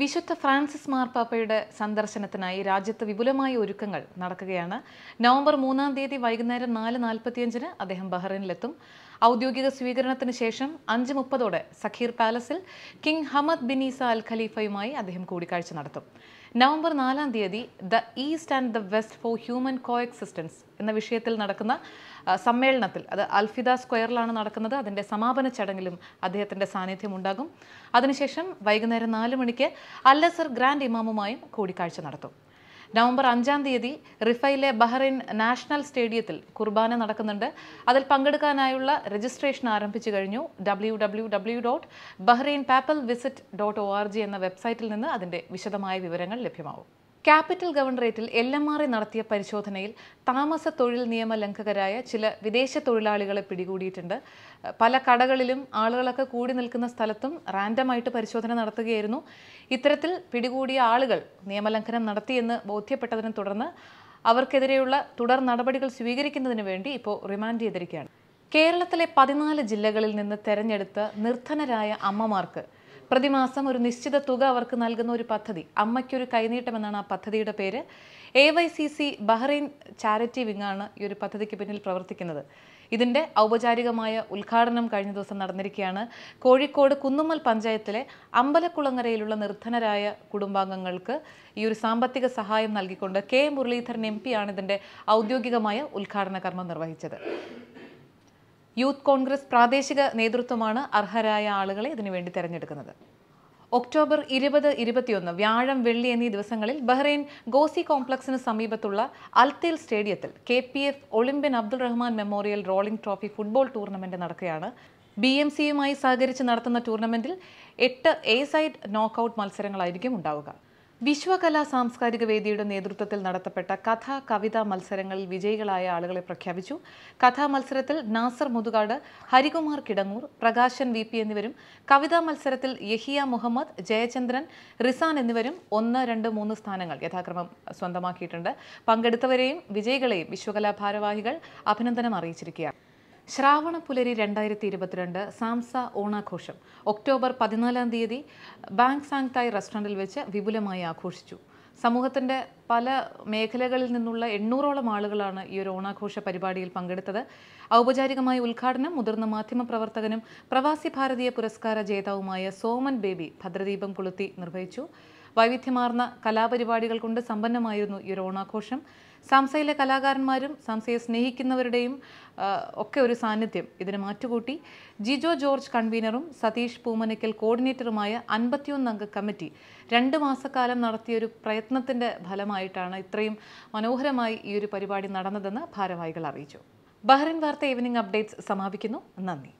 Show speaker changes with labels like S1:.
S1: വിശുദ്ധ ഫ്രാൻസിസ് മാർപ്പാപ്പയുടെ സന്ദർശനത്തിനായി രാജ്യത്ത് വിപുലമായ ഒരുക്കങ്ങൾ നടക്കുകയാണ്. നവംബർ മൂന്നാം തീയതി വൈകുന്നേരം നാല് നാൽപ്പത്തിയഞ്ചിന് അദ്ദേഹം ബഹ്റൈനിലെത്തും. ഔദ്യോഗിക സ്വീകരണത്തിന് ശേഷം അഞ്ച് മുപ്പതോടെ Sakhir പാലസിൽ king Hamad bin Isa Al ഖലീഫയുമായി അദ്ദേഹം കൂടിക്കാഴ്ച നടത്തും. നവംബർ നാലാം തീയതി the east and the west for human coexistence എന്ന വിഷയത്തിൽ നടക്കുന്ന സമ്മേളനത്തിൽ അത് അൽഫിദ സ്ക്വയറിലാണ് നടക്കുന്നത്. അതിന്റെ സമാപന ചടങ്ങിലും അദ്ദേഹത്തിന്റെ സാന്നിധ്യം ഉണ്ടാകും. അതിനുശേഷം വൈകുന്നേരം നാല് മണിക്ക് അല്ലസർ ഗ്രാൻഡ് ഇമാമുമായും കൂടിക്കാഴ്ച നടത്തും. നവംബർ അഞ്ചാം തീയതി റിഫയിലെ ബഹ്റൈൻ നാഷണൽ സ്റ്റേഡിയത്തിൽ കുർബാന നടക്കുന്നുണ്ട്. അതിൽ പങ്കെടുക്കാനായുള്ള രജിസ്ട്രേഷൻ ആരംഭിച്ചു കഴിഞ്ഞു. W W dot Bahrain papal visit dot O R G എന്ന വെബ്സൈറ്റിൽ നിന്ന് അതിന്റെ വിശദമായ വിവരങ്ങൾ ലഭ്യമാവും. ക്യാപിറ്റൽ ഗവർണറേറ്റിൽ എൽ എം ആർ നടത്തിയ പരിശോധനയിൽ താമസ തൊഴിൽ നിയമ ലംഘകരായ ചില വിദേശ തൊഴിലാളികളെ പിടികൂടിയിട്ടുണ്ട്. പല കടകളിലും ആളുകളൊക്കെ കൂടി നിൽക്കുന്ന സ്ഥലത്തും റാൻഡമായിട്ട് പരിശോധന നടത്തുകയായിരുന്നു. ഇത്തരത്തിൽ പിടികൂടിയ ആളുകൾ നിയമലംഘനം നടത്തിയെന്ന് ബോധ്യപ്പെട്ടതിനെ തുടർന്ന് അവർക്കെതിരെയുള്ള തുടർ നടപടികൾ സ്വീകരിക്കുന്നതിന് വേണ്ടി ഇപ്പോൾ റിമാൻഡ് ചെയ്തിരിക്കുകയാണ്. കേരളത്തിലെ പതിനാല് ജില്ലകളിൽ നിന്ന് തെരഞ്ഞെടുത്ത് നിർധനരായ അമ്മമാർക്ക് പ്രതിമാസം ഒരു നിശ്ചിത തുക അവർക്ക് നൽകുന്ന ഒരു പദ്ധതി. അമ്മയ്ക്കൊരു കൈനീട്ടമെന്നാണ് ആ പദ്ധതിയുടെ പേര്. A Y C C Bahrain charity വിങ്ങാണ് ഈ ഒരു പദ്ധതിക്ക് പിന്നിൽ പ്രവർത്തിക്കുന്നത്. ഇതിന്റെ ഔപചാരികമായ ഉദ്ഘാടനം കഴിഞ്ഞ ദിവസം നടന്നിരിക്കുകയാണ്. കോഴിക്കോട് കുന്നുമ്മൽ പഞ്ചായത്തിലെ അമ്പലക്കുളങ്ങരയിലുള്ള നിർധനരായ കുടുംബാംഗങ്ങൾക്ക് ഈ ഒരു സാമ്പത്തിക സഹായം നൽകിക്കൊണ്ട് കെ മുരളീധരൻ എം പിയാണ് ഇതിന്റെ ഔദ്യോഗികമായ ഉദ്ഘാടന കർമ്മം നിർവഹിച്ചത്. യൂത്ത് കോൺഗ്രസ് പ്രാദേശിക നേതൃത്വമാണ് അർഹരായ ആളുകളെ ഇതിനുവേണ്ടി തെരഞ്ഞെടുക്കുന്നത്. ഒക്ടോബർ ഇരുപത് ഇരുപത്തിയൊന്ന് വ്യാഴം വെള്ളി എന്നീ ദിവസങ്ങളിൽ ബഹ്റൈൻ ഗോസി കോംപ്ലക്സിന് സമീപത്തുള്ള അൽത്തേൽ സ്റ്റേഡിയത്തിൽ K P F olympian Abdul Rahman memorial rolling trophy football tournament നടക്കുകയാണ്. ബി എം സിയുമായി സഹകരിച്ച് നടത്തുന്ന ടൂർണമെന്റിൽ എട്ട് എ സൈഡ് നോക്കൌട്ട് മത്സരങ്ങളായിരിക്കും ഉണ്ടാവുക. വിശ്വകലാ സാംസ്കാരിക വേദിയുടെ നേതൃത്വത്തിൽ നടത്തപ്പെട്ട കഥ കവിതാ മത്സരങ്ങളിൽ വിജയികളായ ആളുകളെ പ്രഖ്യാപിച്ചു. കഥാ മത്സരത്തിൽ നാസർ മുതുകാട് ഹരികുമാർ കിടങ്ങൂർ പ്രകാശൻ വി പി എന്നിവരും കവിതാ മത്സരത്തിൽ യഹിയ മുഹമ്മദ് ജയചന്ദ്രൻ റിസാൻ എന്നിവരും ഒന്ന് രണ്ട് മൂന്ന് സ്ഥാനങ്ങൾ യഥാക്രമം സ്വന്തമാക്കിയിട്ടുണ്ട്. പങ്കെടുത്തവരെയും വിജയികളെയും വിശ്വകലാ ഭാരവാഹികൾ അഭിനന്ദനം അറിയിച്ചിരിക്കുകയാണ്. ശ്രാവണ പുലരി രണ്ടായിരത്തി ഇരുപത്തിരണ്ട് സാംസ ഓണാഘോഷം. ഒക്ടോബർ പതിനാലാം തീയതി ബാങ്ക് സാങ് തായ് റെസ്റ്റോറന്റിൽ വെച്ച് വിപുലമായി ആഘോഷിച്ചു. സമൂഹത്തിന്റെ പല മേഖലകളിൽ നിന്നുള്ള എണ്ണൂറോളം ആളുകളാണ് ഈ ഒരു ഓണാഘോഷ പരിപാടിയിൽ പങ്കെടുത്തത്. ഔപചാരികമായ ഉദ്ഘാടനം മുതിർന്ന മാധ്യമപ്രവർത്തകനും പ്രവാസി ഭാരതീയ പുരസ്കാര ജേതാവുമായ സോമൻ ബേബി ഭദ്രദീപം കൊളുത്തി നിർവഹിച്ചു. വൈവിധ്യമാർന്ന കലാപരിപാടികൾ കൊണ്ട് സമ്പന്നമായിരുന്നു ഈ ഒരു ഓണാഘോഷം. സാംസയിലെ കലാകാരന്മാരും സാംസയെ സ്നേഹിക്കുന്നവരുടെയും ഒക്കെ ഒരു സാന്നിധ്യം ഇതിന് മാറ്റുകൂട്ടി. ജിജോ ജോർജ് കൺവീനറും സതീഷ് പൂമനയ്ക്കൽ കോർഡിനേറ്ററുമായ അൻപത്തിയൊന്ന് അംഗ കമ്മിറ്റി രണ്ട് മാസക്കാലം നടത്തിയ ഒരു പ്രയത്നത്തിന്റെ ഫലമായിട്ടാണ് ഇത്രയും മനോഹരമായി ഈ ഒരു പരിപാടി നടന്നതെന്ന് ഭാരവാഹികൾ അറിയിച്ചു. ബഹ്റിൻ വാർത്ത ഈവനിംഗ് അപ്ഡേറ്റ്സ് സമാപിക്കുന്നു. നന്ദി.